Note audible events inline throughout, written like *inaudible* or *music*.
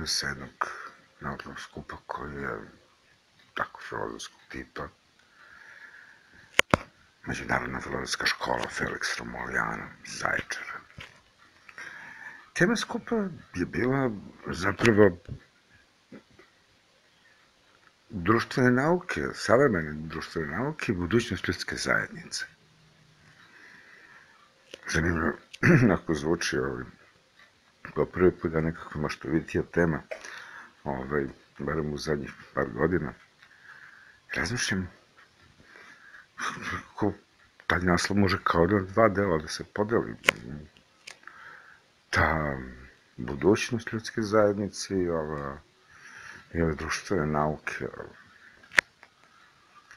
setio se jednog naučnog skupa koji je tako filozofskog tipa. Međunarodna filozofska škola Felix Romulijana, Zaječara. Tema skupa je bila zapravo društvene nauke, savremene društvene nauke i budućnost ljudske zajednice. Zanimljivo, *clears throat* ako zvuči ovaj, kao prvi put da nekako vidjeti tema, ovaj, barem u zadnjih par godina, razmišljam kako taj naslov može kao da dva dela da se podeli. Ta budućnost ljudske zajednice i ova i ove društvene nauke.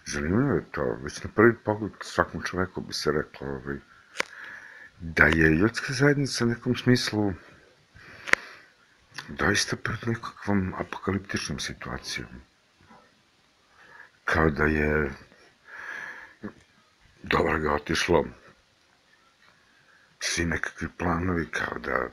Zanimljivo je to, već na prvi pogled svakom čoveku bi se reklo ovaj, da je ljudska zajednica u nekom smislu doista pred nekakvom apokaliptičnom situacijom. Kao da je dobro ga otišlo svi nekakvi planovi, kao da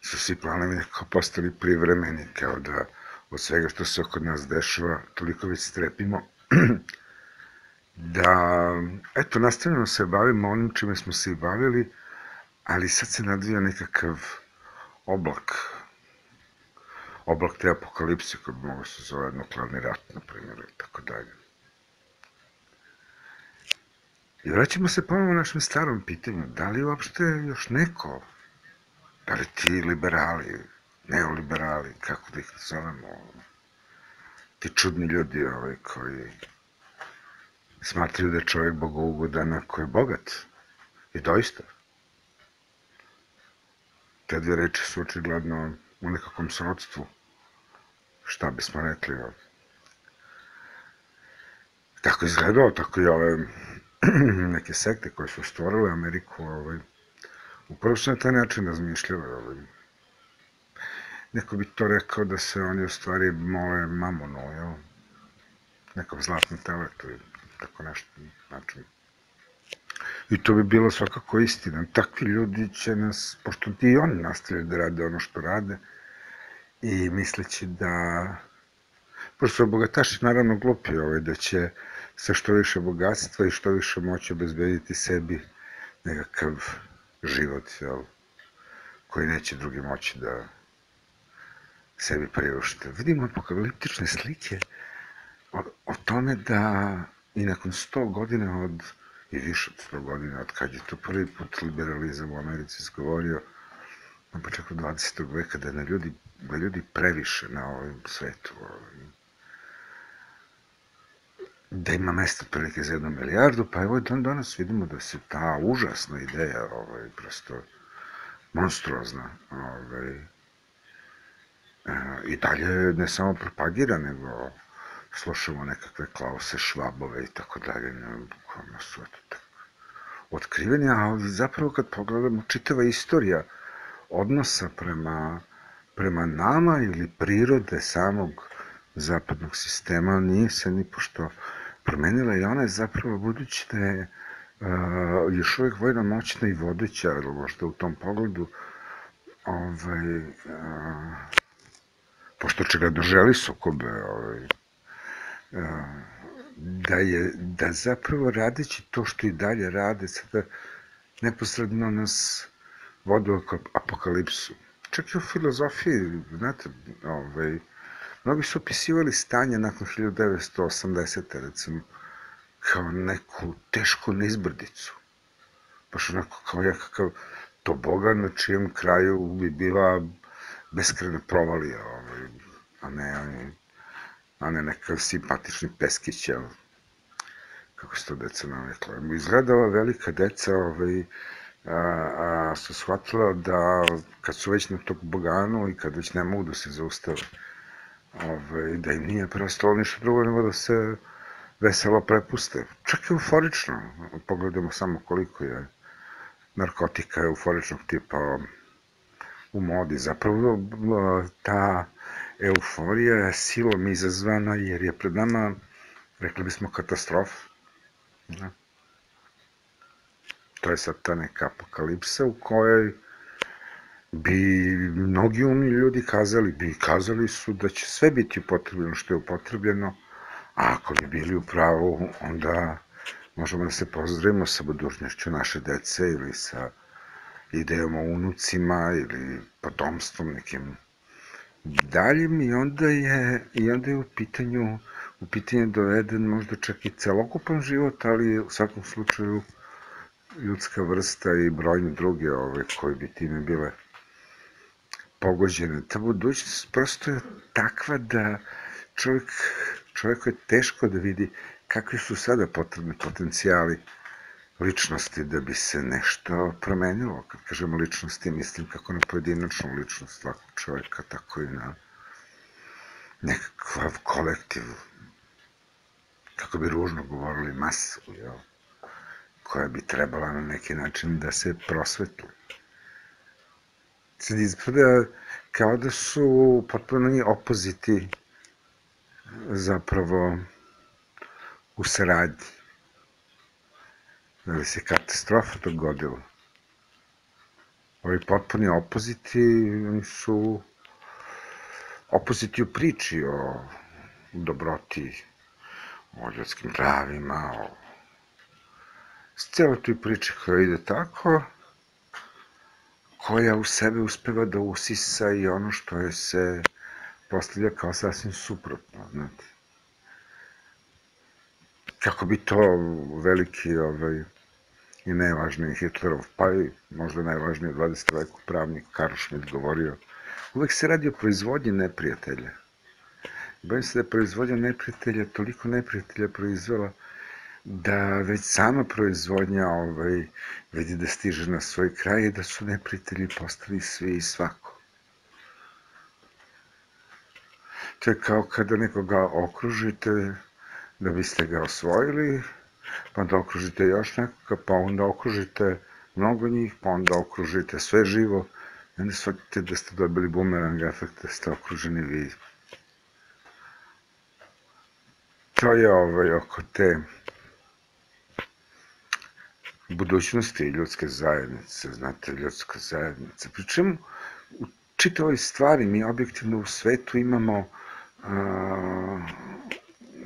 su svi planovi nekako postali privremeni, kao da od svega što se oko nas dešava, toliko već strepimo, *clears throat* da, eto, nastavljamo se bavimo onim čime smo se i bavili, ali sad se nadvija nekakav oblak, oblak te apokalipse, koji bi mogo se zove nuklearni rat, na primjer, i tako dalje. I vraćamo se ponovo našem starom pitanju, da li uopšte još neko, da li ti liberali, neoliberali, kako da ih zovemo, ti čudni ljudi ovaj, koji smatraju da je čovjek bogougodan ako je bogat. I doista. Te dve reči su očigledno u nekakvom srodstvu. Šta bismo rekli. Tako izgledao, tako i ove *clears throat* neke sekte koje su stvorile Ameriku, ovaj, upravo su na taj način razmišljali. Ovaj. Neko bi to rekao da se oni u stvari mole mamonu, jel? Nekom zlatnom teletu ili tako nešto, znači. I to bi bilo svakako istina. Takvi ljudi će nas, pošto ti i oni nastavljaju da rade ono što rade, i misleći da, pošto su bogataši naravno glupi, ovaj, da će sa što više bogatstva i što više moći obezbediti sebi nekakav život, jel, koji neće drugi moći da sebi priušte. Vidimo apokaliptične slike o, o tome da i nakon 100 godina od, i više od 100 godina, od kad je to prvi put liberalizam u Americi izgovorio, na početku 20. veka, da na ljudi, da ljudi previše na ovom svetu. Ovaj, da ima mesta prilike za jednu milijardu, pa evo dan danas vidimo da se ta užasna ideja, ovaj, prosto monstruozna, ovaj, e, i dalje ne samo propagira, nego slušamo nekakve Klause, Švabove i tako dalje, kojima su eto tako otkriveni, a zapravo kad pogledamo čitava istorija odnosa prema, prema nama ili prirode samog zapadnog sistema nije se ni pošto promenila i ona je zapravo, budući da je uh, još uvijek vojna moćna i vodeća, možda u tom pogledu, ovaj, uh, pošto očigledno želi sukobe, ovaj, uh, da je, da zapravo radeći to što i dalje rade, sada neposredno nas vode apokalipsu. Čak i u filozofiji, znate, ovaj, Mnogi su opisivali stanje nakon 1980. recimo, kao neku tešku nizbrdicu. Baš onako kao nekakav to boga na čijem kraju bi bila beskrena provalija, ovaj, a ne, a ne nekav simpatični peskić, kako se to deca navikla. Izgleda ova velika deca ovaj, a, su shvatila da kad su već na tog boganu i kad već ne mogu da se zaustave, ovaj, da im nije preostalo ništa drugo nego da se veselo prepuste. Čak i euforično. Pogledamo samo koliko je narkotika euforičnog tipa u modi. Zapravo ta euforija je silom izazvana jer je pred nama, rekli bismo, katastrofa. Da. To je sad ta neka apokalipsa u kojoj bi mnogi umni ljudi kazali, bi kazali su da će sve biti upotrebljeno što je upotrebljeno, a ako bi bili u pravu, onda možemo da se pozdravimo sa budućnošću naše dece ili sa idejom o unucima ili potomstvom nekim daljim i onda je, i onda je u pitanju u pitanje doveden možda čak i celokupan život, ali u svakom slučaju ljudska vrsta i brojne druge ove koje bi time bile pogođene. Ta budućnost prosto je takva da čovjek, čovjeku je teško da vidi kakvi su sada potrebni potencijali ličnosti da bi se nešto promenilo. Kad kažemo ličnosti, mislim kako na pojedinačnu ličnost svakog čovjeka, tako i na nekakav kolektiv, kako bi ružno govorili, masu, jel? Koja bi trebala na neki način da se prosvetli. Sad ispada kao da su potpuno opoziti zapravo u saradnji. Da li se katastrofa dogodila. Ovi potpuni opoziti, oni su opoziti u priči o dobroti, o ljudskim pravima, o cijelo toj priči koja ide tako, koja u sebe uspeva da usisa i ono što je se postavlja kao sasvim suprotno, znate. Kako bi to veliki ovaj, i najvažniji Hitlerov, pa i možda najvažniji u 20. veku pravnik Karl Schmidt govorio, uvek se radi o proizvodnji neprijatelja. Bojim se da je proizvodnja neprijatelja toliko neprijatelja proizvela da već sama proizvodnja ovaj, vidi da stiže na svoj kraj i da su neprijatelji postali svi i svako. To je kao kada nekoga okružite da biste ga osvojili, pa onda okružite još nekoga, pa onda okružite mnogo njih, pa onda okružite sve živo, i onda shvatite da ste dobili bumerang efekt, da ste okruženi vi. To je ovaj, oko te budućnosti ljudske zajednice, znate, ljudska zajednica. Pričemu, u čitavoj stvari mi objektivno u svetu imamo a,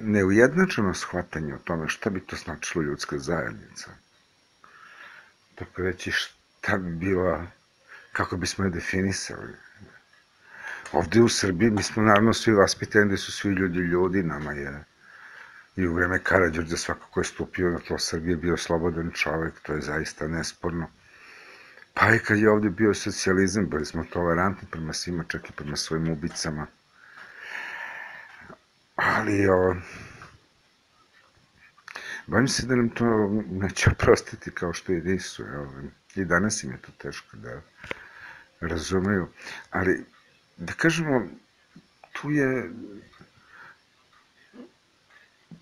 neujednačeno shvatanje o tome šta bi to značilo ljudska zajednica. Tako reći šta bi bila, kako bismo je definisali. Ovde u Srbiji mi smo naravno svi vaspitani da su svi ljudi ljudi, nama je i u vreme Karadžorđa svako ko je stupio na tlo Srbije bio slobodan čovek, to je zaista nesporno. Pa i kad je ovde bio socijalizam, bili smo tolerantni prema svima, čak i prema svojim ubicama. Ali, o, bojim se da nam to neće oprostiti kao što i nisu. Evo, I danas im je to teško da razumeju. Ali, da kažemo, tu je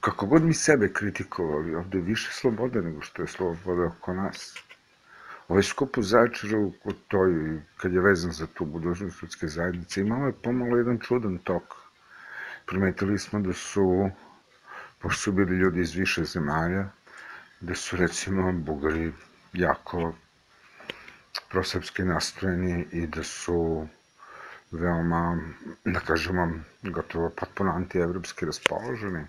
kako god mi sebe kritikovali, ovde je više slobode nego što je slobode oko nas. Ovaj skup u Zaječaru, kod toj, kad je vezan za tu budućnost ljudske zajednice, imalo je pomalo jedan čudan tok. Primetili smo da su, pošto su bili ljudi iz više zemalja, da su recimo Bugari jako prosrpski nastrojeni i da su veoma, da kažemo, gotovo potpuno antievropski raspoloženi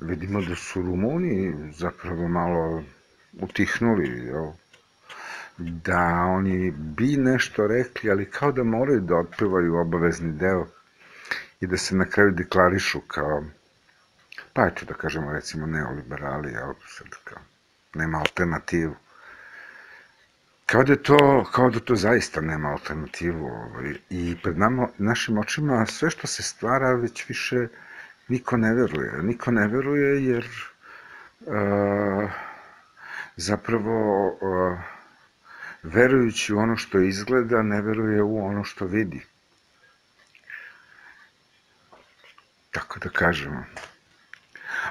vidimo da su Rumuni zapravo malo utihnuli, jel? da oni bi nešto rekli, ali kao da moraju da otpevaju obavezni deo i da se na kraju deklarišu kao, pa eto da kažemo recimo neoliberali, jel, sad kao, nema alternativu. Kao da to, kao da to zaista nema alternativu. Ovaj, I pred nama, našim očima sve što se stvara već više niko ne veruje. Niko ne veruje jer uh, zapravo uh, verujući u ono što izgleda, ne veruje u ono što vidi. Tako da kažemo.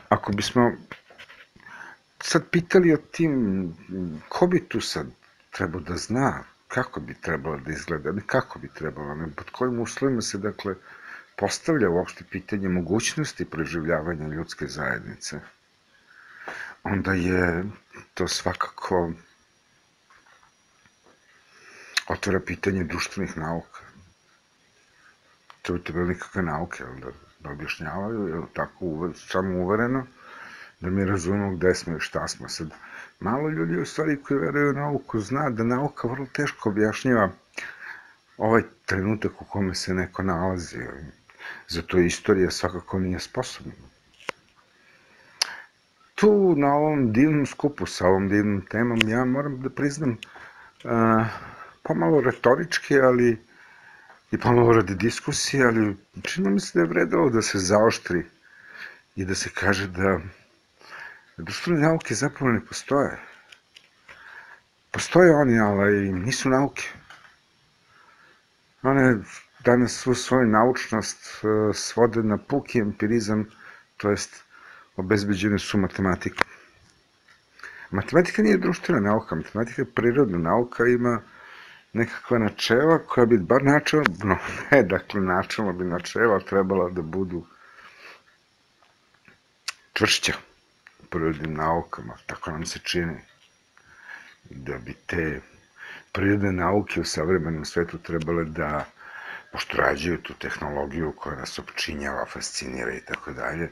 Ako bismo sad pitali o tim, ko bi tu sad trebao da zna kako bi trebalo da izgleda, ne kako bi trebalo, ne pod kojim uslovima se, dakle, postavlja uopšte pitanje mogućnosti preživljavanja ljudske zajednice, onda je to svakako otvara pitanje društvenih nauka. To bi trebalo nikakve nauke, da, da objašnjavaju, je tako uver, samo uvereno, da mi razumemo gde smo i šta smo. Sad, malo ljudi u stvari koji veruju u nauku zna da nauka vrlo teško objašnjava ovaj trenutak u kome se neko nalazi. Zato istorija svakako nije sposobna. Tu na ovom divnom skupu sa ovom divnom temom ja moram da priznam uh, pomalo retorički, ali i pomalo radi diskusije, ali čini mi se da je vredalo da se zaoštri i da se kaže da društvene nauke zapravo ne postoje. Postoje oni, ali nisu nauke. One danas svu svoju naučnost e, svode na puki empirizam, to jest obezbeđene su matematikom. Matematika nije društvena nauka, matematika je prirodna nauka, ima nekakva načela koja bi bar načela, no ne, dakle načela bi načela trebala da budu čvršća u prirodnim naukama, tako nam se čini da bi te prirodne nauke u savremenom svetu trebale da pošto rađaju tu tehnologiju koja nas opčinjava, fascinira i tako dalje,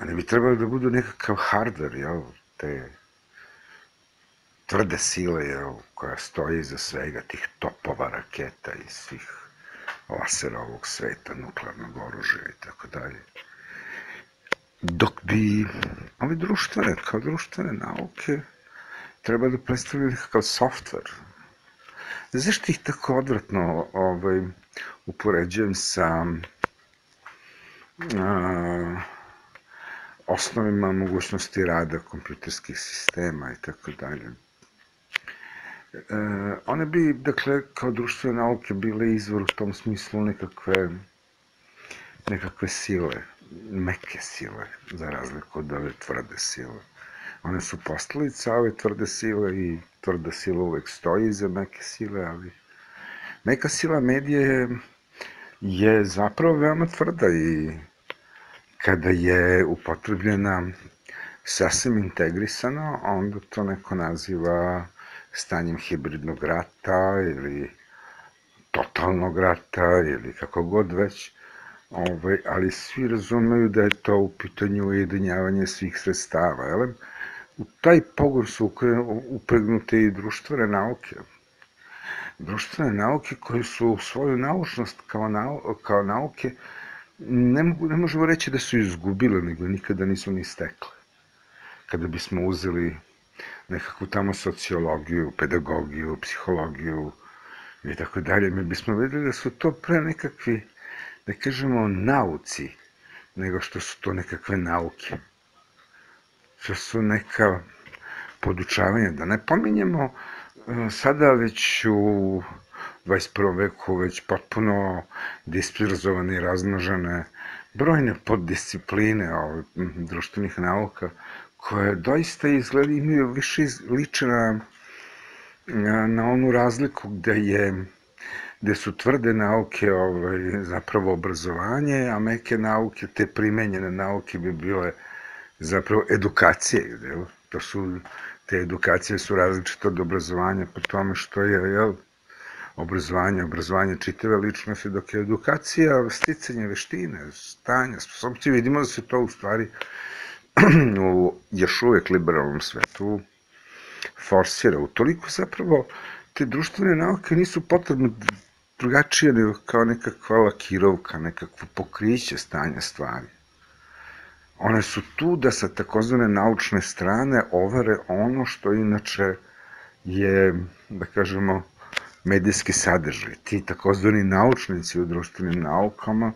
one bi trebali da budu nekakav hardware, jel, te tvrde sile jel, koja stoji iza svega, tih topova raketa i svih lasera ovog sveta, nuklearnog oružja i tako dalje. Dok bi ove društvene, kao društvene nauke, treba da predstavljaju nekakav software. Zašto ih tako odvratno ovaj, upoređujem sa a, osnovima mogućnosti rada kompjuterskih sistema i tako dalje. E, one bi, dakle, kao društvene nauke bile izvor u tom smislu nekakve, nekakve sile, meke sile, za razliku od ove tvrde sile. One su postalica ove tvrde sile i tvrda sila uvek stoji iza meke sile, ali meka sila medije je, je zapravo veoma tvrda i kada je upotrebljena sasvim integrisano, onda to neko naziva stanjem hibridnog rata ili totalnog rata ili kako god već, ovaj, ali svi razumeju da je to u pitanju ujedinjavanje svih sredstava. Jel? U taj pogon su upregnute i društvene nauke. Društvene nauke koje su svoju naučnost kao, nau, kao nauke ne, mogu, ne možemo reći da su izgubile, nego nikada nisu ni stekle. Kada bismo uzeli nekakvu tamo sociologiju, pedagogiju, psihologiju i tako dalje, mi bismo videli da su to pre nekakvi, da kažemo, nauci, nego što su to nekakve nauke. Što su neka podučavanja, da ne pominjemo e, sada već u 21. veku već potpuno disperzovane i razmnožene brojne poddiscipline ovaj, društvenih nauka koje doista izgleda imaju više liče na, na onu razliku gde je gde su tvrde nauke ovaj, zapravo obrazovanje, a meke nauke, te primenjene nauke bi bile zapravo edukacije. Jel? To su, te edukacije su različite od obrazovanja po tome što je jel, obrazovanje, obrazovanje čitave ličnosti, dok je edukacija sticanje veštine, stanja, sposobnosti, vidimo da se to u stvari *clears throat* u još uvek liberalnom svetu forsira. Utoliko zapravo te društvene nauke nisu potrebno drugačije nego kao nekakva lakirovka, nekakvo pokriće stanja stvari. One su tu da sa takozvane naučne strane overe ono što inače je, da kažemo, medijski sadržaj. Ti takozvani naučnici u društvenim naukama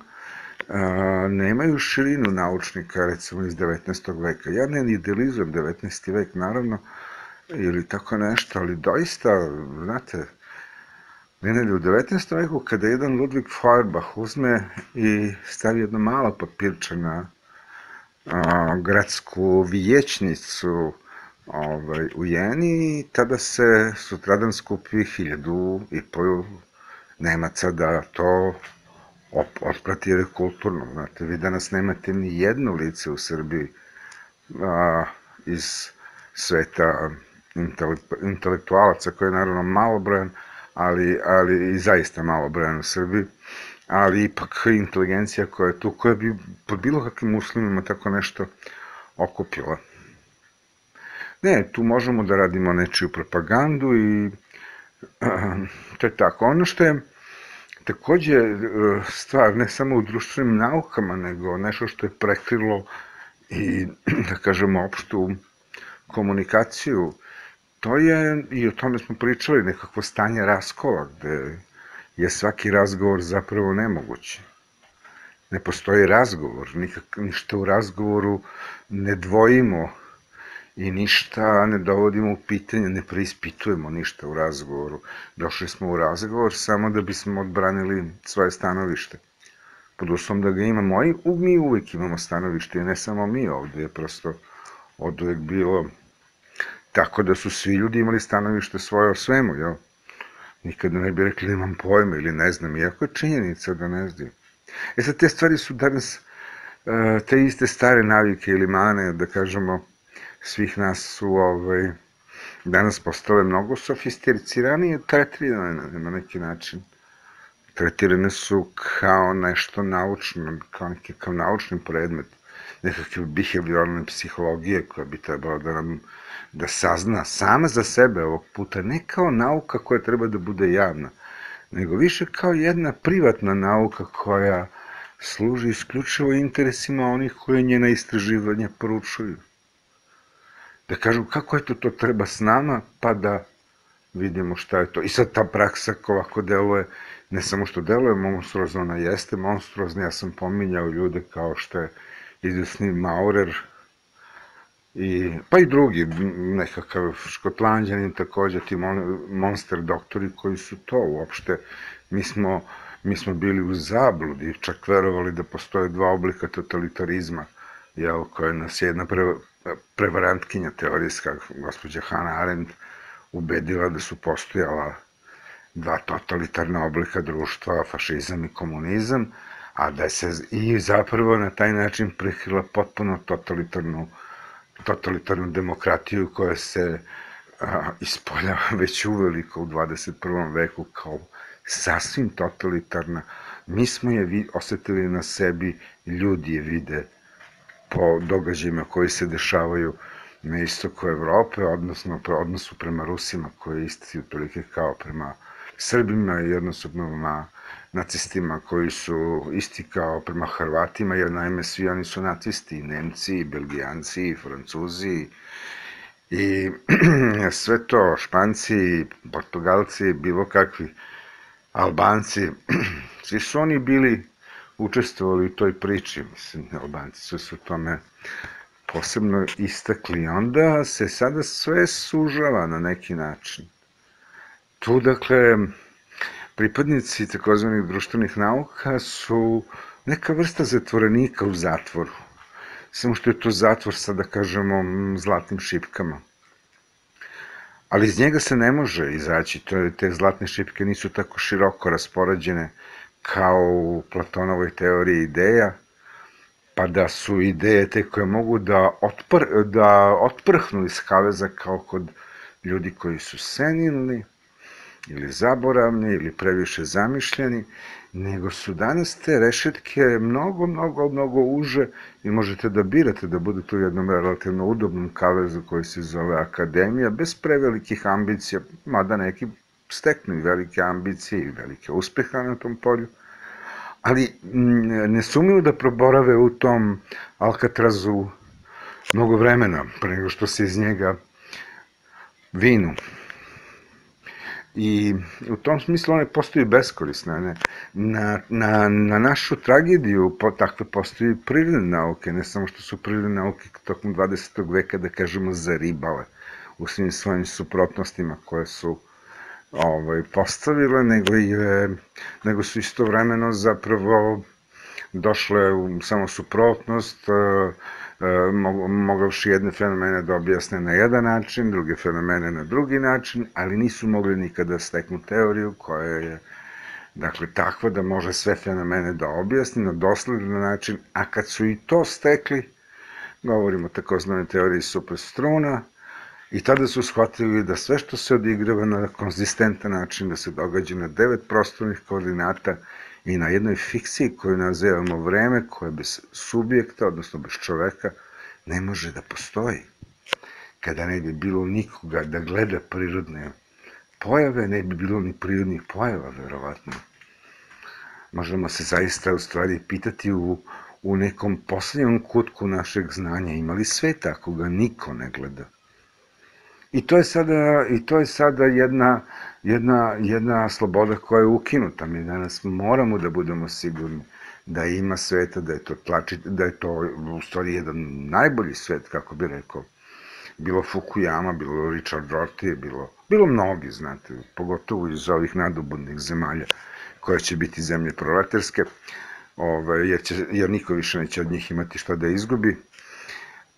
a, nemaju širinu naučnika, recimo iz 19. veka. Ja ne idealizujem 19. vek, naravno, ili tako nešto, ali doista, znate, Nenad, u 19. veku kada jedan Ludwig Feuerbach uzme i stavi jedno malo papirče na gradsku vijećnicu ovaj, u Jeni, tada se sutradan skupi hiljadu i poju Nemaca da to otprati jer je kulturno. Znate, vi danas nemate ni jedno lice u Srbiji a, iz sveta intelektualaca koji je naravno malobrojan, ali, ali i zaista malo brojan u Srbiji, ali ipak inteligencija koja je tu, koja bi pod bilo kakvim uslovima tako nešto okupila. Ne, tu možemo da radimo nečiju propagandu i *clears throat* to je tako. Ono što je takođe e, stvar ne samo u društvenim naukama, nego nešto što je prekrilo i, *clears throat* da kažemo, opštu komunikaciju, to je, i o tome smo pričali, nekakvo stanje raskola, gde je svaki razgovor zapravo nemoguće. Ne postoji razgovor, nikak, ništa u razgovoru ne dvojimo i ništa ne dovodimo u pitanje, ne preispitujemo ništa u razgovoru. Došli smo u razgovor samo da bismo odbranili svoje stanovište. Pod uslovom da ga imamo, i mi uvek imamo stanovište, ne samo mi ovde, je prosto od uvek bilo tako da su svi ljudi imali stanovište svoje o svemu, jel? Nikada ne bi rekli da imam pojma ili ne znam, iako je činjenica da ne znam. E sad, te stvari su danas, e, te iste stare navike ili mane, da kažemo, svih nas su ovaj, danas postale mnogo sofisticiranije, tretirane na neki način. Tretirane su kao nešto naučno, kao neki kao naučni predmet, nekakve behavioralne psihologije koja bi trebala da nam da sazna sama za sebe ovog puta, ne kao nauka koja treba da bude javna, nego više kao jedna privatna nauka koja služi isključivo interesima onih koje njena istraživanja poručuju da kažu kako je to, to treba s nama, pa da vidimo šta je to. I sad ta praksa ovako deluje, ne samo što deluje monstruozno, ona jeste monstruozna, ja sam pominjao ljude kao što je izvesni Maurer, i, pa i drugi, nekakav škotlanđanin takođe, ti monster doktori koji su to uopšte, mi smo, mi smo bili u zabludi, čak verovali da postoje dva oblika totalitarizma, jel, koja nas jedna pre, prevarantkinja teorijska, gospođa Hannah Arendt, ubedila da su postojala dva totalitarna oblika društva, fašizam i komunizam, a da se i zapravo na taj način prekrila potpuno totalitarnu, totalitarnu demokratiju koja se a, ispoljava *laughs* već uveliko u 21. veku kao sasvim totalitarna. Mi smo je osetili na sebi, ljudi je vide po događajima koji se dešavaju na istoku Evrope, odnosno po odnosu prema Rusima koji je isti otprilike kao prema Srbima i odnosu prema nacistima koji su isti kao prema Hrvatima, jer naime svi oni su nacisti, i Nemci, i Belgijanci, i Francuzi, i *clears throat* sve to, Španci, Portugalci, bilo kakvi Albanci, *clears throat* svi su oni bili učestvovali u toj priči, mislim, Albanci su se u tome posebno istakli. Onda se sada sve sužava na neki način. Tu, dakle, pripadnici takozvanih društvenih nauka su neka vrsta zatvorenika u zatvoru. Samo što je to zatvor sa, da kažemo, zlatnim šipkama. Ali iz njega se ne može izaći, to je, te zlatne šipke nisu tako široko raspoređene kao u Platonovoj teoriji ideja, pa da su ideje te koje mogu da, otpr, da otprhnu iz kaveza kao kod ljudi koji su senilni ili zaboravni ili previše zamišljeni, nego su danas te rešetke mnogo, mnogo, mnogo uže i možete da birate da budete u jednom relativno udobnom kavezu koji se zove Akademija, bez prevelikih ambicija, mada neki steknu i velike ambicije i velike uspeha na tom polju, ali mm, ne sumiju da proborave u tom Alcatrazu mnogo vremena, pre nego što se iz njega vinu. I u tom smislu one postaju beskorisne. Ne? Na, na, na našu tragediju po, takve postaju prirodne nauke, ne samo što su prirodne nauke tokom 20. veka, da kažemo, zaribale u svim svojim suprotnostima koje su ovaj, postavile, nego, i, nego su istovremeno zapravo došle u samo suprotnost, e, e, mogavši jedne fenomene da objasne na jedan način, druge fenomene na drugi način, ali nisu mogli nikada da steknu teoriju koja je dakle, takva da može sve fenomene da objasni na dosledan način, a kad su i to stekli, govorimo o takozvanoj teoriji superstruna, I tada su shvatili da sve što se odigrava na konzistentan način, da se događa na devet prostornih koordinata i na jednoj fikciji koju nazivamo vreme, koje bez subjekta, odnosno bez čoveka, ne može da postoji. Kada ne bi bilo nikoga da gleda prirodne pojave, ne bi bilo ni prirodnih pojava, verovatno. Možemo se zaista u stvari pitati u, u nekom poslednjem kutku našeg znanja, ima li sveta ako ga niko ne gleda? I to je sada, i to je sada jedna, jedna, jedna sloboda koja je ukinuta. Mi danas moramo da budemo sigurni da ima sveta, da je to tlači, da je to u stvari jedan najbolji svet, kako bi rekao. Bilo Fukuyama, bilo Richard Rorty, bilo, bilo mnogi, znate, pogotovo iz ovih nadobudnih zemalja koje će biti zemlje proletarske, ovaj, jer, će, jer niko više neće od njih imati šta da izgubi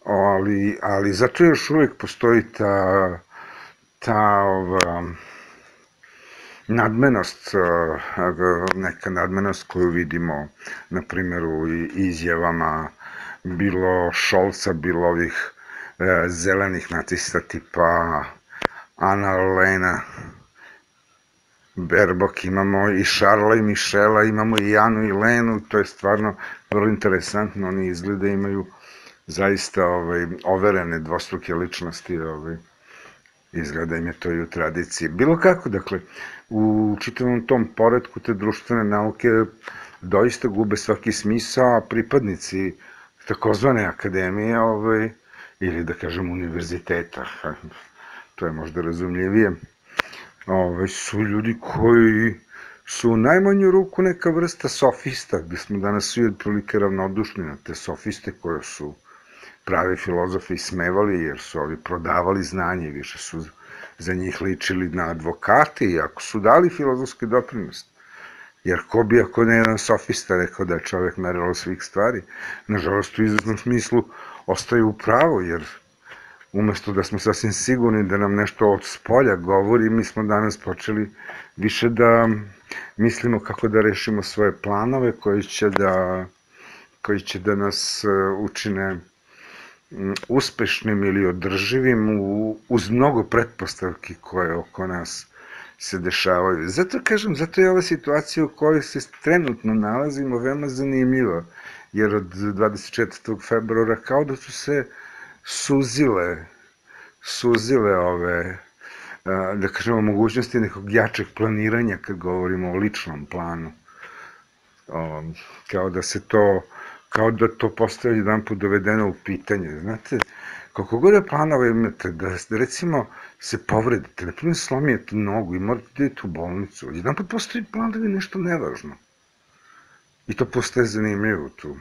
ali, ali zato još uvijek postoji ta, ta ova, nadmenost, neka nadmenost koju vidimo, na primjer, u izjavama bilo Šolca, bilo ovih e, zelenih nacista tipa Ana Lena, Berbok, imamo i Šarla i Mišela, imamo i Anu i Lenu, to je stvarno vrlo interesantno, oni izgleda imaju zaista ovaj, overene dvostruke ličnosti, ovaj, izgleda im je to i u tradiciji. Bilo kako, dakle, u čitavom tom poredku te društvene nauke doista gube svaki smisao, a pripadnici takozvane akademije, ovaj, ili da kažem univerziteta, to je možda razumljivije, ovaj, su ljudi koji su u najmanju ruku neka vrsta sofista, gde smo danas svi otprilike ravnodušni na te sofiste koje su pravi filozofi smevali jer su ovi prodavali znanje i više su za njih ličili na advokate i ako su dali filozofski doprinos. Jer ko bi ako ne jedan sofista rekao da je čovek merilo svih stvari, nažalost u izvesnom smislu ostaje u pravo, jer umesto da smo sasvim sigurni da nam nešto od spolja govori, mi smo danas počeli više da mislimo kako da rešimo svoje planove koji će da, koji će da nas e, učine uspešnim ili održivim u, uz mnogo pretpostavki koje oko nas se dešavaju. Zato kažem, zato je ova situacija u kojoj se trenutno nalazimo veoma zanimljiva, jer od 24. februara kao da su se suzile, suzile ove, da kažemo, mogućnosti nekog jačeg planiranja kad govorimo o ličnom planu. kao da se to kao da to postoje jedan put dovedeno u pitanje. Znate, kako god da planova imate, da recimo se povredite, na primjer slomijete nogu i morate da idete u bolnicu, jedan put postoji plan da je nešto nevažno. I to postaje zanimljivo tu.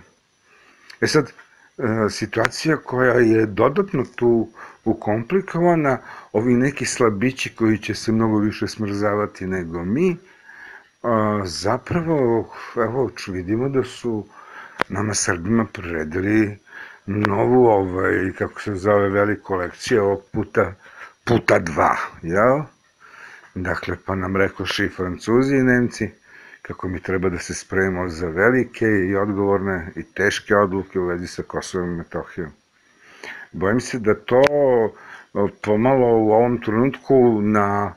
E sad, e, situacija koja je dodatno tu ukomplikovana, ovi neki slabići koji će se mnogo više smrzavati nego mi, zapravo, evo, vidimo da su nama Srbima priredili novu, ovaj, kako se zove, veliku kolekciju, ovog puta, puta dva, jel? Dakle, pa nam rekoši i Francuzi i Nemci, kako mi treba da se spremimo za velike i odgovorne i teške odluke u vezi sa Kosovom i Metohijom. Bojim se da to pomalo u ovom trenutku na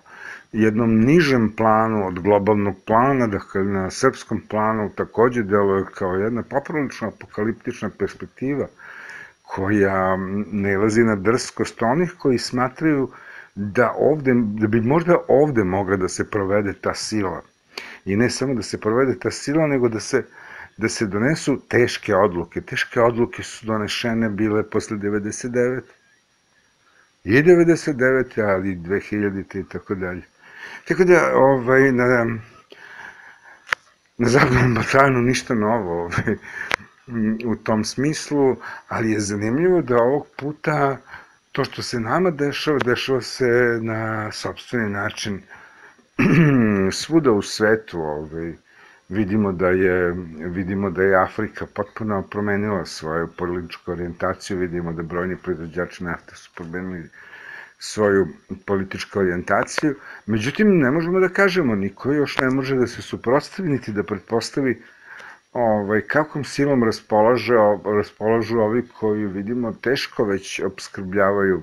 jednom nižem planu od globalnog plana, dakle na srpskom planu takođe deluje kao jedna poprilično apokaliptična perspektiva koja ne lazi na drskost onih koji smatraju da ovde, da bi možda ovde mogla da se provede ta sila. I ne samo da se provede ta sila, nego da se da se donesu teške odluke. Teške odluke su donešene bile posle 99. I 99. ali 2000. i tako dalje. Tako da, ovaj, na, na Zapadnom Balkanu ništa novo ovaj, u tom smislu, ali je zanimljivo da ovog puta to što se nama dešava, dešava se na sobstveni način. *clears throat* Svuda u svetu, ovaj, vidimo da je vidimo da je Afrika potpuno promenila svoju političku orijentaciju, vidimo da brojni proizvođači nafte su promenili svoju političku orijentaciju. Međutim, ne možemo da kažemo, niko još ne može da se suprotstavi, niti da pretpostavi ovaj, kakvom silom raspolaže, raspolažu ovi koji vidimo teško već obskrbljavaju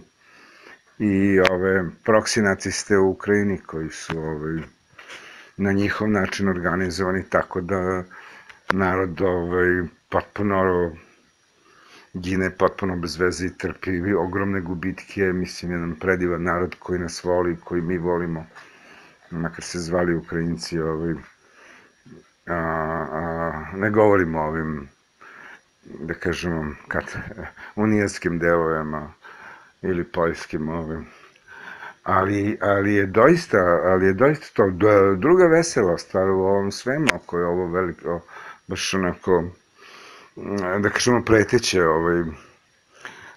i ove proksi naciste u Ukrajini koji su ovaj, na njihov način organizovani tako da narod ovaj, potpuno gine potpuno bez veze i trpi ogromne gubitke, mislim, jedan predivan narod koji nas voli, koji mi volimo, makar se zvali Ukrajinci, ovaj, a, a, ne govorimo ovim, da kažemo, kat, *laughs* unijaskim delovima ili poljskim ovim, ali, ali je doista, ali je doista to druga vesela stvar u ovom svemu, ako je ovo veliko, baš onako, da kažemo, preteće ovaj,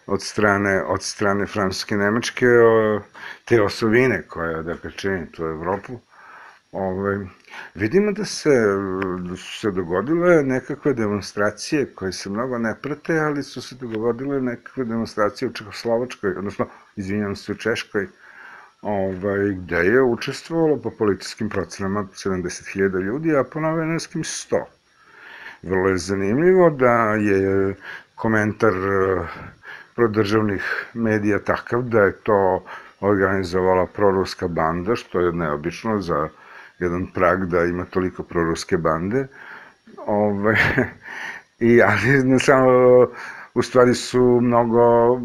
od strane, od strane Francuske i Nemačke, te osovine koje, dakle, čini tu Evropu, ovaj, vidimo da se, da su se dogodile nekakve demonstracije koje se mnogo ne prate, ali su se dogodile nekakve demonstracije u Čekoslovačkoj, odnosno, izvinjam se, u Češkoj, ovaj, gde je učestvovalo po policijskim procenama 70.000 ljudi, a po novinarskim 100. Vrlo je zanimljivo da je komentar eh, prodržavnih medija takav da je to organizovala proruska banda, što je neobično za jedan prag da ima toliko proruske bande. Ove, *laughs* i, ali ne samo, u stvari su mnogo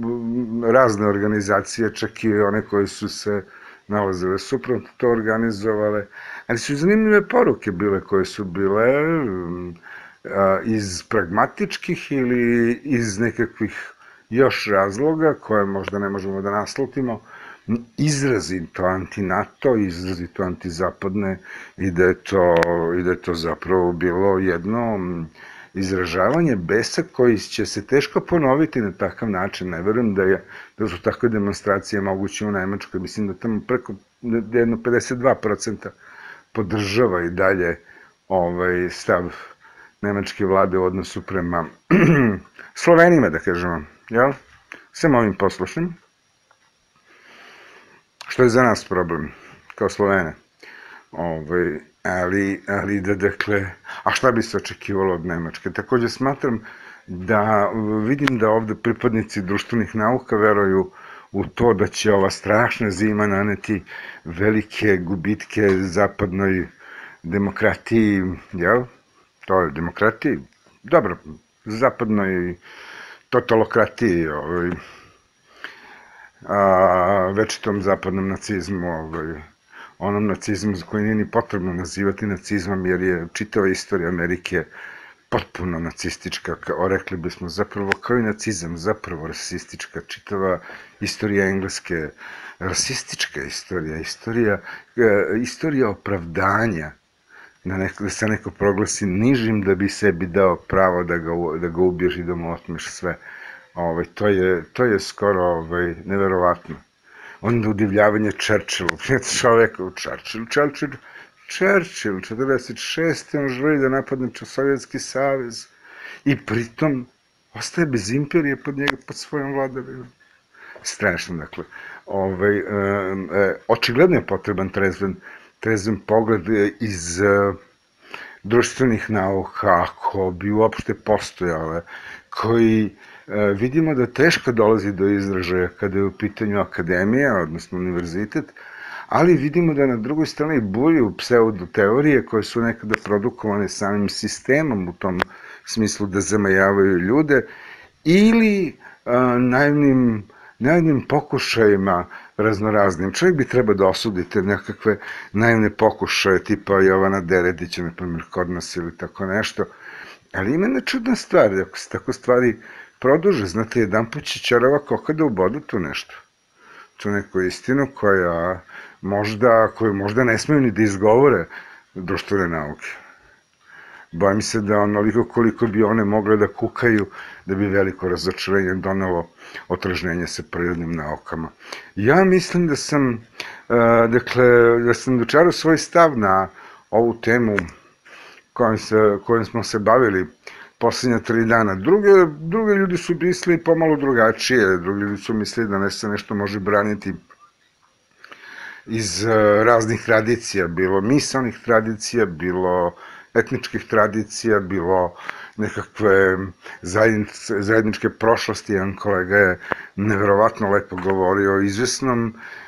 razne organizacije, čak i one koje su se nalazile suprotno to organizovale, ali su zanimljive poruke bile koje su bile iz pragmatičkih ili iz nekakvih još razloga koje možda ne možemo da naslutimo, izrazito anti-NATO, izrazito anti-zapadne i da je to, i da je to zapravo bilo jedno izražavanje besa koji će se teško ponoviti na takav način. Ne verujem da, je, da su takve demonstracije moguće u Nemačkoj. Mislim da tamo preko jedno 52% podržava i dalje ovaj stav nemačke vlade u odnosu prema *clears throat* Slovenima, da kažemo, jel? Sem ovim poslušnim. Što je za nas problem, kao Slovene. Ovaj, ali, ali da, dakle, a šta bi se očekivalo od Nemačke? Takođe smatram da vidim da ovde pripadnici društvenih nauka veruju u to da će ova strašna zima naneti velike gubitke zapadnoj demokratiji, jel? To je demokratiji, dobro, zapadnoj totalokratiji, ovaj, a, večitom zapadnom nacizmu, ovaj, onom nacizmu za koji nije ni potrebno nazivati nacizmom, jer je čitava istorija Amerike potpuno nacistička, kao rekli bismo, zapravo kao i nacizam, zapravo rasistička, čitava istorija engleske, rasistička istorija, istorija, e, istorija opravdanja, da, neko, da se neko proglasi nižim da bi sebi dao pravo da ga, da ga ubiješ i da mu otmeš sve. Ovaj, to, je, to je skoro ovaj, neverovatno. Onda udivljavanje *laughs* čoveka u Churchill, Churchill, Churchill, 46. on želi da napadne Sovjetski savez i pritom ostaje bez imperije pod njega, pod svojom vladavinom. Strašno, dakle. Ovaj, e, e, očigledno je potreban trezven, trezven pogled iz e, društvenih nauka, ako bi uopšte postojale, koji E, vidimo da teško dolazi do izražaja kada je u pitanju akademija, odnosno univerzitet, ali vidimo da na drugoj strani bulju pseudoteorije koje su nekada produkovane samim sistemom u tom smislu da zamajavaju ljude ili a, naivnim pokušajima raznoraznim. Čovjek bi treba da osudite nekakve naivne pokušaje tipa Jovana Deredića, na primjer, kod nas ili tako nešto, ali ima jedna čudna stvar, ako se tako stvari produže, znate, jedan put će čarava koka da ubodu tu nešto. Tu neku istinu koja možda, koju možda ne smeju ni da izgovore društvene nauke. Bojim se da onoliko koliko bi one mogle da kukaju, da bi veliko razočarenje donelo otražnjenje sa prirodnim naukama. Ja mislim da sam, uh, dakle, da sam dočarao svoj stav na ovu temu kojom, se, kojom smo se bavili poslednja tri dana. Druge, druge ljudi su mislili pomalo drugačije, drugi ljudi su mislili da se nešto može braniti iz uh, raznih tradicija, bilo misalnih tradicija, bilo etničkih tradicija, bilo nekakve zajedničke prošlosti. Jedan kolega je neverovatno lepo govorio o izvesnom,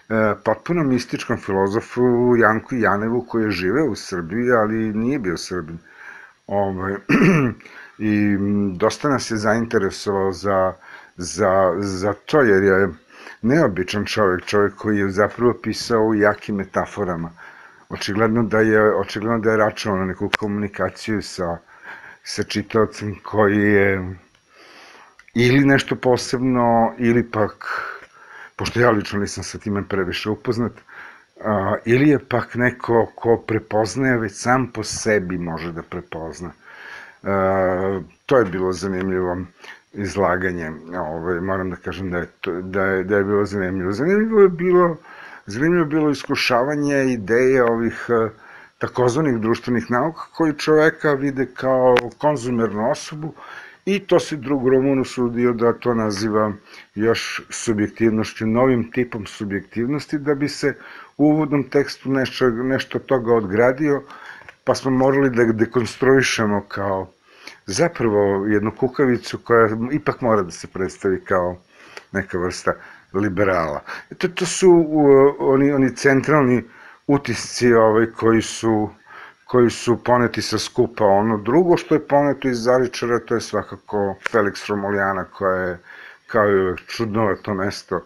e, potpuno mističkom filozofu Janku Janevu koji je živeo u Srbiji, ali nije bio Srbin. Ove, ovaj, *clears throat* I dosta nas je zainteresovao za, za, za to, jer je neobičan čovjek, čovjek koji je zapravo pisao u jakim metaforama. Očigledno da je, očigledno da je računao na neku komunikaciju sa, sa čitavcem koji je ili nešto posebno, ili pak, pošto ja lično nisam sa time previše upoznat, a, ili je pak neko ko prepoznaje već sam po sebi može da prepozna. A, to je bilo zanimljivo izlaganje. Ovaj, moram da kažem da je, to, da je, da je bilo zanimljivo. Zanimljivo je bilo, zanimljivo bilo iskušavanje ideje ovih uh, takozvanih društvenih nauka koji čoveka vide kao konzumernu osobu i to se drug Roman usudio da to naziva još subjektivnošću, novim tipom subjektivnosti, da bi se u uvodnom tekstu nešto, nešto toga odgradio, pa smo morali da dekonstruišemo kao zapravo jednu kukavicu koja ipak mora da se predstavi kao neka vrsta liberala. To, to su uh, oni, oni centralni utisci ovaj, koji su koji su poneti sa skupa. Ono drugo što je poneto iz Zaričara, to je svakako Felix Romolijana, koja je kao i uvek čudnovato mesto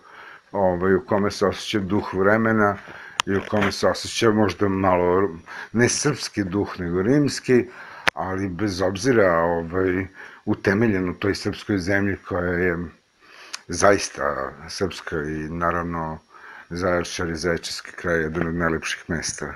ovaj, u kome se osjeća duh vremena i u kome se osjeća možda malo ne srpski duh, nego rimski, ali bez obzira ovaj, utemeljen u toj srpskoj zemlji koja je zaista srpska i naravno Zajarčar i Zajčarski kraj je jedan od najlepših mesta.